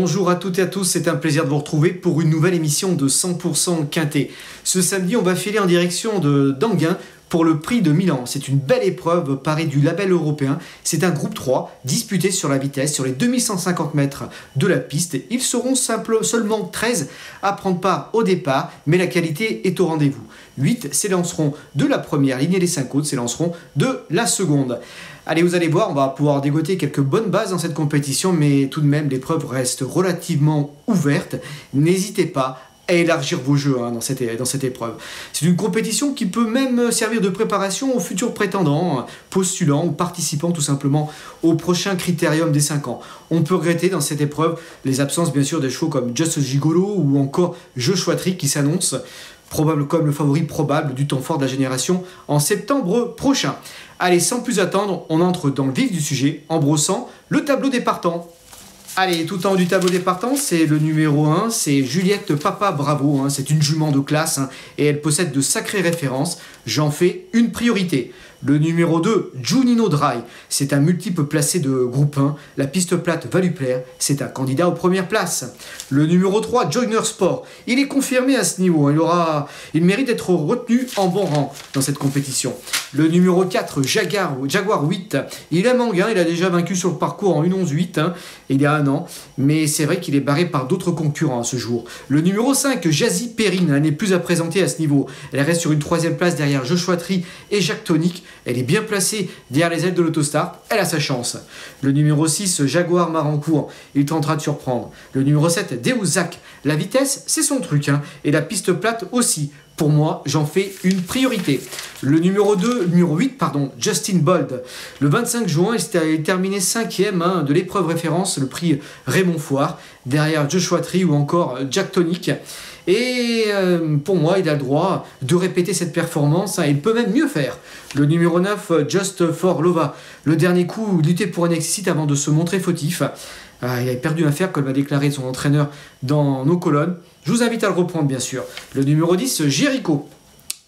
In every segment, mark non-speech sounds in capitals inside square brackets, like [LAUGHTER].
Bonjour à toutes et à tous, c'est un plaisir de vous retrouver pour une nouvelle émission de 100% Quintet. Ce samedi, on va filer en direction de d'Anguin pour le prix de Milan. C'est une belle épreuve parée du label européen. C'est un groupe 3 disputé sur la vitesse sur les 2150 mètres de la piste. Ils seront seulement 13 à prendre part au départ, mais la qualité est au rendez-vous. 8 s'élanceront de la première ligne et les 5 autres s'élanceront de la seconde. Allez, vous allez voir, on va pouvoir dégoter quelques bonnes bases dans cette compétition, mais tout de même, l'épreuve reste relativement ouverte. N'hésitez pas élargir vos jeux hein, dans, cette, épreuve. C'est une compétition qui peut même servir de préparation aux futurs prétendants, postulants ou participants tout simplement au prochain critérium des 5 ans. On peut regretter dans cette épreuve les absences bien sûr des chevaux comme Just Gigolo ou encore Joshua Trick qui s'annoncent probable comme le favori probable du temps fort de la génération en septembre prochain. Allez, sans plus attendre, on entre dans le vif du sujet en brossant le tableau des partants. Allez, tout en haut du tableau des partants, c'est le numéro 1, c'est Juliette Papa Bravo, hein. c'est une jument de classe hein, et elle possède de sacrées références. J'en fais une priorité. Le numéro 2, Junino Dry, c'est un multiple placé de groupe 1. La piste plate va plaire, c'est un candidat aux premières places. Le numéro 3, Joiner Sport, il est confirmé à ce niveau. Il, mérite d'être retenu en bon rang dans cette compétition. Le numéro 4, Jaguar, Jaguar 8, il est manguin, il a déjà vaincu sur le parcours en 1-11-8, hein, il y a un an, mais c'est vrai qu'il est barré par d'autres concurrents à ce jour. Le numéro 5, Jazzy Perrine, n'est plus à présenter à ce niveau. Elle reste sur une troisième place derrière Joshua Tree et Jacques Tonic. Elle est bien placée derrière les ailes de l'autostar. Elle a sa chance. Le numéro 6, Jaguar Marancourt. Il tentera de surprendre. Le numéro 7, Deuzac. La vitesse, c'est son truc. Hein. Et la piste plate aussi. Pour moi, j'en fais une priorité. Le numéro 2, numéro 8, pardon, Justin Bold. Le 25 juin, il terminé 5ème hein, de l'épreuve référence, le prix Raymond Foire, derrière Joshua Tree ou encore Jack Tonic. Et euh, pour moi, il a le droit de répéter cette performance. Hein. il peut même mieux faire. Le numéro 9, Just for Lova. Le dernier coup, lutter pour un exit avant de se montrer fautif. Ah, il avait perdu un fer, comme l'a déclaré son entraîneur dans nos colonnes. Je vous invite à le reprendre, bien sûr. Le numéro 10, Jericho.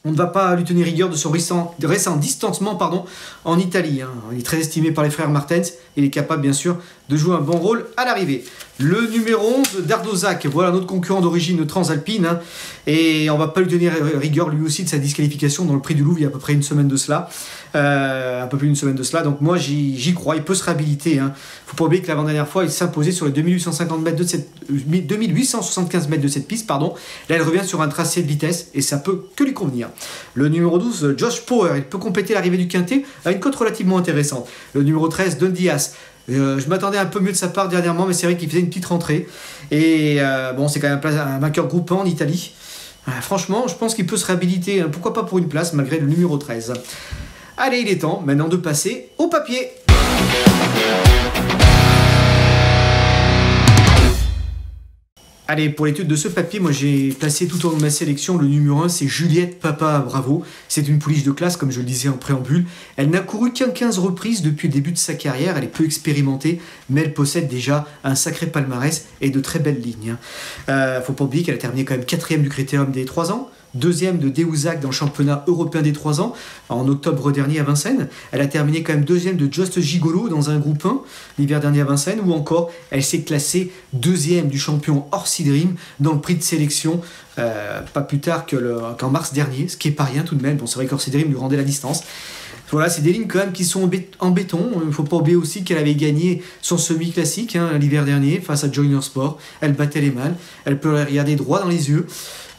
On ne va pas lui tenir rigueur de son récent, distancement pardon, en Italie. Hein. Il est très estimé par les frères Martens. Il est capable, bien sûr, de jouer un bon rôle à l'arrivée. Le numéro 11, Dardozac, voilà notre concurrent d'origine transalpine. Hein. et on va pas lui tenir rigueur lui aussi de sa disqualification dans le prix du Louvre il y a à peu près une semaine de cela. Euh, un peu plus d'une semaine de cela. Donc moi j'y crois, il peut se réhabiliter. Hein. faut pas oublier que l'avant-dernière fois il s'imposait sur les 2850 mètres de cette, 2875 mètres de cette piste. Pardon. Là elle revient sur un tracé de vitesse et ça peut que lui convenir. Le numéro 12, Josh Power, il peut compléter l'arrivée du quintet à une cote relativement intéressante. Le numéro 13, Don Diaz. Euh, je m'attendais un peu mieux de sa part dernièrement, mais c'est vrai qu'il faisait une petite rentrée. Et euh, bon, c'est quand même un, vainqueur groupant en Italie. Euh, franchement, je pense qu'il peut se réhabiliter. Hein. pourquoi pas pour une place, malgré le numéro 13. Allez, il est temps maintenant de passer au papier. Allez, pour l'étude de ce papier, moi j'ai placé tout au long de ma sélection le numéro 1, c'est Juliette Papa Bravo. C'est une pouliche de classe, comme je le disais en préambule. Elle n'a couru qu'un 15 reprises depuis le début de sa carrière, elle est peu expérimentée, mais elle possède déjà un sacré palmarès et de très belles lignes. Euh, faut pas oublier qu'elle a terminé quand même quatrième du critérium des 3 ans deuxième de Deuzac dans le championnat européen des 3 ans en octobre dernier à Vincennes. Elle a terminé quand même deuxième de Just Gigolo dans un groupe 1 l'hiver dernier à Vincennes, ou encore elle s'est classée deuxième du champion Orsi Dream dans le prix de sélection euh, pas plus tard qu'en mars dernier, ce qui est pas rien tout de même. Bon, c'est vrai qu'Orsi Dream lui rendait la distance. Voilà, c'est des lignes quand même qui sont en béton. Il ne faut pas oublier aussi qu'elle avait gagné son semi-classique hein, l'hiver dernier face à Joiner Sport. Elle battait les mâles. Elle peut regarder droit dans les yeux.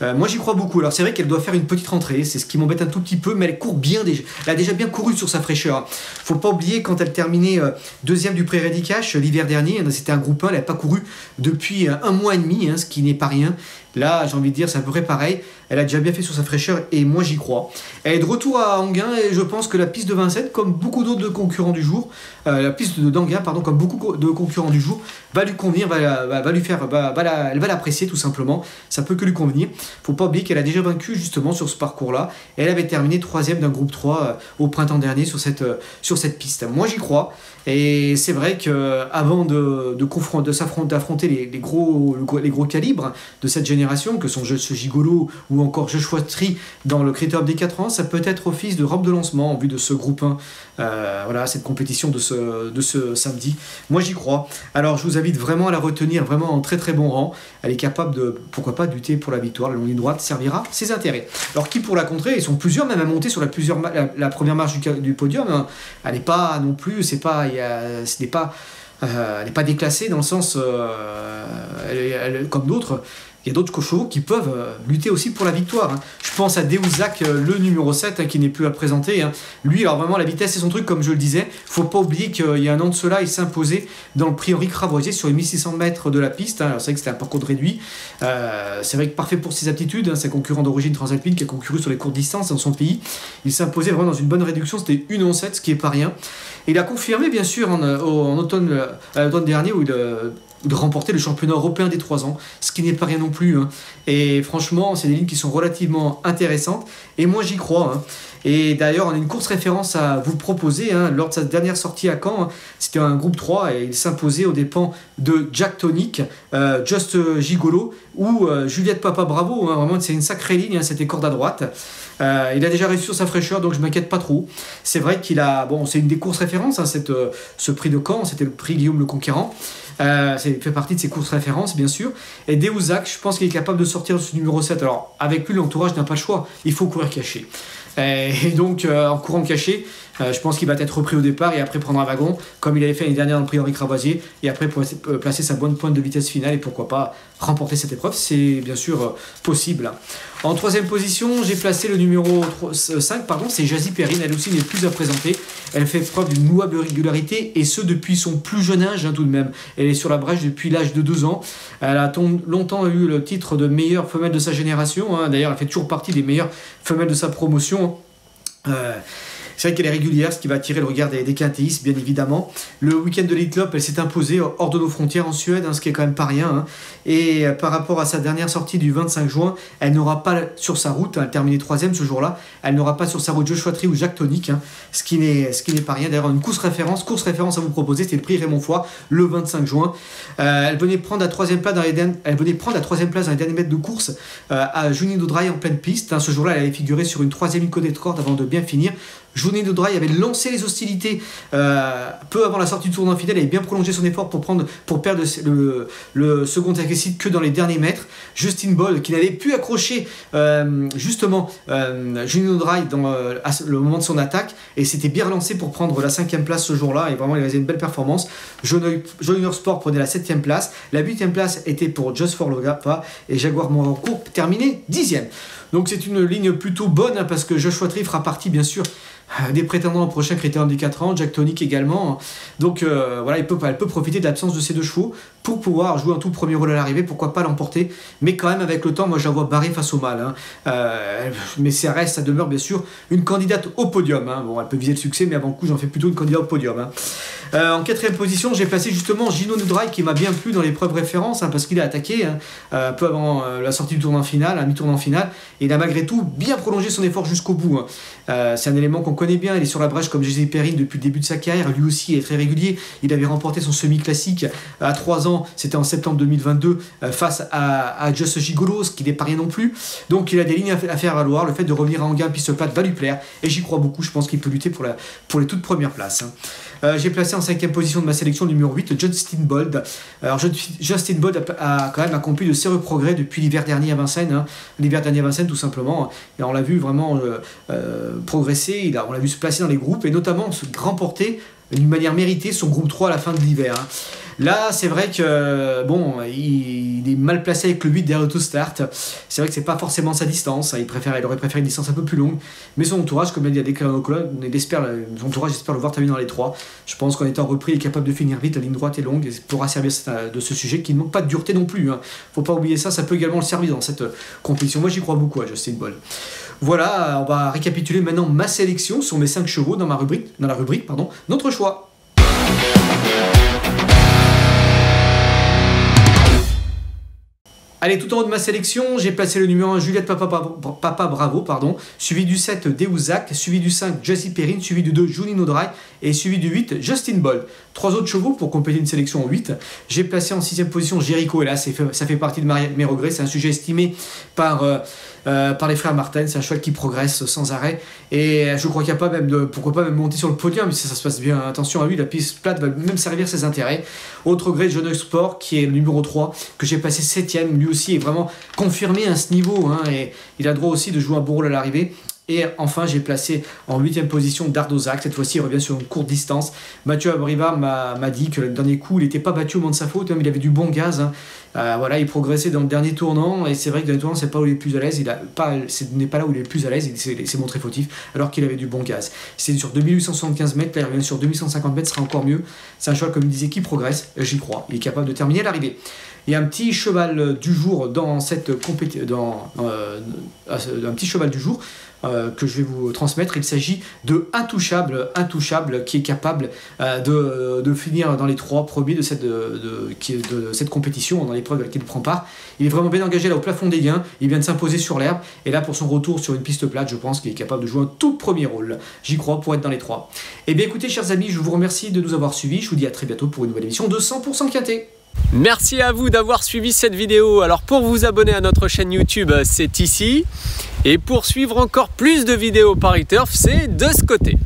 Euh, moi j'y crois beaucoup. Alors c'est vrai qu'elle doit faire une petite rentrée, c'est ce qui m'embête un tout petit peu, mais elle court bien déjà. Elle a déjà bien couru sur sa fraîcheur. Faut pas oublier quand elle terminait euh, deuxième du pré-ready cash l'hiver dernier, hein, c'était un groupe 1, elle n'a pas couru depuis euh, un mois et demi, hein, ce qui n'est pas rien. Là, j'ai envie de dire, c'est à peu près pareil. Elle a déjà bien fait sur sa fraîcheur et moi j'y crois. Elle est de retour à Anguin et je pense que la piste de Vincennes, comme beaucoup d'autres concurrents du jour, la piste de d'Anguin, pardon, comme beaucoup de concurrents du jour, va lui convenir, va, lui faire, elle va l'apprécier tout simplement. Ça peut que lui convenir. Faut pas oublier qu'elle a déjà vaincu justement sur ce parcours-là. Elle avait terminé troisième d'un groupe 3 au printemps dernier sur cette, sur cette piste. Moi j'y crois. Et c'est vrai qu'avant de, de, de s'affronter, les, gros, les gros calibres de cette génération, que sont ce Gigolo ou encore Joshua Tree dans le critère des 4 ans, ça peut être office de rampe de lancement en vue de ce groupe 1, euh, voilà, cette compétition de ce, de ce samedi. Moi j'y crois. Alors je vous invite vraiment à la retenir vraiment en très très bon rang. Elle est capable de, pourquoi pas, lutter pour la victoire. Ligne droite servira ses intérêts. Alors qui pour la contrer Ils sont plusieurs même à monter sur la, première marche du, podium. Hein. Elle n'est pas non plus, ce n'est pas, euh, elle n'est pas déclassée dans le sens, euh, comme d'autres, il y a d'autres chevaux qui peuvent euh, lutter aussi pour la victoire. Hein. Je pense à Deusac, euh, le numéro 7, hein, qui n'est plus à présenter. Hein. Lui, alors vraiment, la vitesse, c'est son truc, comme je le disais. faut pas oublier qu'il y a un an de cela, il s'imposait dans le prix Henri Cravoisier sur les 1600 mètres de la piste. C'est vrai que c'était un parcours réduit. Euh, c'est vrai que parfait pour ses aptitudes. Ses concurrent d'origine transalpine qui a concurru sur les courtes distances dans son pays. Il s'imposait vraiment dans une bonne réduction. C'était 1 7, ce qui est pas rien. Et il a confirmé, bien sûr, en, en automne, dernier, où il de remporter le championnat européen des 3 ans, ce qui n'est pas rien non plus. Hein. Et franchement, c'est des lignes qui sont relativement intéressantes, et moi j'y crois. Hein. Et d'ailleurs, on a une course référence à vous proposer. Hein. Lors de sa dernière sortie à Caen, c'était un groupe 3 et il s'imposait aux dépens de Jack Tonic, euh, Just Gigolo ou euh, Juliette Papa Bravo. Vraiment, c'est une sacrée ligne, c'était corde à droite. Euh, il a déjà réussi sur sa fraîcheur, donc je m'inquiète pas trop. C'est vrai qu'il a. Bon, c'est une des courses références, cette, ce prix de Caen, c'était le prix Guillaume le Conquérant. Euh, ça fait partie de ses courses références, bien sûr. Et Deusac, je pense qu'il est capable de sortir de ce numéro 7. Alors, avec lui, l'entourage n'a pas le choix. Il faut courir caché. Et donc, euh, en courant caché, euh, je pense qu'il va être repris au départ et après prendre un wagon, comme il avait fait l'année dernière dans le prix Henri Cravoisier, et après placer sa bonne pointe de vitesse finale et pourquoi pas remporter cette épreuve. C'est bien sûr possible. En troisième position, j'ai placé le numéro 5, pardon, c'est Jazzy Perrine. Elle aussi n'est plus à présenter. Elle fait preuve d'une louable régularité et ce depuis son plus jeune âge hein, tout de même. Elle est sur la brèche depuis l'âge de 2 ans. Elle a longtemps eu le titre de meilleure femelle de sa génération. Hein. D'ailleurs, elle fait toujours partie des meilleures femelles de sa promotion. Euh, c'est vrai qu'elle est régulière, ce qui va attirer le regard des, des bien évidemment. Le week-end de l'Elite elle s'est imposée hors de nos frontières en Suède, hein, ce qui est quand même pas rien. Hein. Et euh, par rapport à sa dernière sortie du 25 juin, elle n'aura pas sur sa route, elle a terminé troisième ce jour-là, elle n'aura pas sur sa route Joshua Tree ou Jacques Tonic, hein, ce qui n'est pas rien. D'ailleurs, une course référence, course référence à vous proposer, c'était le prix Raymond Foy le 25 juin. Euh, elle venait prendre la troisième place dans les elle venait prendre la troisième place dans les derniers mètres de course euh, à Junie Dry en pleine piste. ce jour-là, elle avait figuré sur une troisième ligne avant de bien finir. De Dry avait lancé les hostilités euh, peu avant la sortie du tournoi fidèle, avait bien prolongé son effort pour, prendre, pour perdre le, second agressif que dans les derniers mètres. Justin Boll, qui n'avait pu accrocher euh, justement euh, Dry dans euh, le moment de son attaque, et s'était bien relancé pour prendre la cinquième place ce jour-là, et vraiment il avait une belle performance. Junior Sport prenait la septième place, la huitième place était pour Just for Logapa, et Jaguar Morancourt terminé dixième. Donc c'est une ligne plutôt bonne, hein, parce que Joshua Tree fera partie bien sûr [LAUGHS] des prétendants au prochain critérium des 4 ans, Jack Tonic également. Donc euh, voilà, il peut, elle peut profiter de l'absence de ces deux chevaux pour pouvoir jouer un tout premier rôle à l'arrivée, pourquoi pas l'emporter. Mais quand même, avec le temps, moi je la vois barrer face au mal. Hein. Euh, mais ça reste, ça demeure bien sûr une candidate au podium. Hein. Bon, elle peut viser le succès, mais avant coup, j'en fais plutôt une candidate au podium. Hein. en quatrième position, j'ai placé justement Gino Nudrai qui m'a bien plu dans l'épreuve référence parce qu'il a attaqué un peu avant la sortie du tournant final, un mi-tournant final, et il a malgré tout bien prolongé son effort jusqu'au bout. C'est un élément qu'on bien, il est sur la brèche comme Jésus Perrine depuis le début de sa carrière, lui aussi est très régulier, il avait remporté son semi-classique à 3 ans, c'était en septembre 2022, euh, face à, Just Gigolo, qui n'est pas rien non plus, donc il a des lignes à, faire valoir, le fait de revenir à Anguin piste plate va lui plaire, et j'y crois beaucoup, je pense qu'il peut lutter pour, les toutes premières places. Euh, j'ai placé en cinquième position de ma sélection numéro 8 Justin Bold. Alors Justin Bold a, quand même accompli de sérieux progrès depuis l'hiver dernier à Vincennes. Hein. L'hiver dernier à Vincennes tout simplement. Et on l'a vu vraiment euh, euh, progresser, il a, on l'a vu se placer dans les groupes et notamment se remporter d'une manière méritée son groupe 3 à la fin de l'hiver. Hein. Là, c'est vrai que bon, il, est mal placé avec le 8 derrière start. C'est vrai que c'est pas forcément sa distance. Hein. Il, préfère, il aurait préféré une distance un peu plus longue. Mais son entourage, comme il a déclaré nos colonnes, on espère, son entourage espère le voir terminer dans les trois. Je pense qu'en étant repris, il est capable de finir vite. La ligne droite est longue et pourra servir de ce sujet qui ne manque pas de dureté non plus. Hein. Faut pas oublier ça. Ça peut également le servir dans cette compétition. Moi, j'y crois beaucoup à Justin Ball. Voilà, on va récapituler maintenant ma sélection sur mes 5 chevaux dans ma rubrique, dans la rubrique, pardon, notre choix. Allez, tout en haut de ma sélection, j'ai placé le numéro 1 Juliette Papa, Bravo, pardon, suivi du 7 Deuzak, suivi du 5 Jessie Perrine, suivi du 2 Julie Nodray et suivi du 8 Justin Boll. Trois autres chevaux pour compléter une sélection en 8. J'ai placé en 6 position Jericho et là ça fait partie de mes regrets, c'est un sujet estimé par, euh, euh, par les frères Martin, c'est un cheval qui progresse sans arrêt et je crois qu'il n'y a pas même de, pourquoi pas même monter sur le podium, mais ça, se passe bien, attention à lui, la piste plate va même servir ses intérêts. Autre regret, John Sport qui est le numéro 3 que j'ai passé 7ème, lui aussi est vraiment confirmé à ce niveau hein, et il a droit aussi de jouer un bon rôle à l'arrivée. Et enfin, j'ai placé en 8 position Dardozac. Cette fois-ci, il revient sur une courte distance. Mathieu Abriva m'a dit que le dernier coup, il n'était pas battu au moment de sa faute, mais il avait du bon gaz. Hein. Euh, voilà, il progressait dans le dernier tournant. Et c'est vrai que dans le tournant, c'est pas où il est plus à l'aise. Il a pas, n'est pas là où il est le plus à l'aise. Il s'est montré fautif, alors qu'il avait du bon gaz. C'est sur 2875 mètres. Là, il revient sur 2150 mètres, ce sera encore mieux. C'est un cheval, comme il disait, qui progresse. J'y crois. Il est capable de terminer l'arrivée. Il y a un petit cheval du jour dans cette compétition, dans euh, un petit cheval du jour euh, que je vais vous transmettre. Il s'agit de Intouchable, Intouchable qui est capable euh, de, finir dans les trois premiers de cette, de, cette compétition, dans à il prend part. Il est vraiment bien engagé là au plafond des gains, il vient de s'imposer sur l'herbe, et là pour son retour sur une piste plate, je pense qu'il est capable de jouer un tout premier rôle. J'y crois pour être dans les trois. Eh bien écoutez chers amis, je vous remercie de nous avoir suivis, je vous dis à très bientôt pour une nouvelle émission de 100% Quintet. Merci à vous d'avoir suivi cette vidéo. Alors pour vous abonner à notre chaîne YouTube, c'est ici. Et pour suivre encore plus de vidéos Paris Turf, c'est de ce côté.